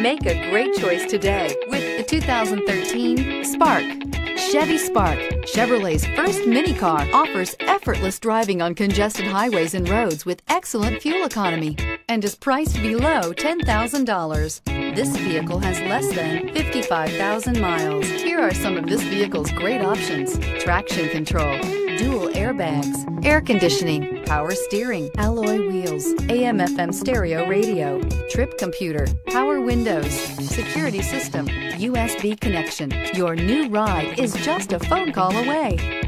Make a great choice today with the 2013 Spark. Chevy Spark, Chevrolet's first mini car, offers effortless driving on congested highways and roads with excellent fuel economy and is priced below $10,000. This vehicle has less than 55,000 miles. Here are some of this vehicle's great options. Traction control, dual airbags, air conditioning, power steering, alloy wheels, AM FM stereo radio, trip computer, power windows, security system, USB connection. Your new ride is just a phone call away.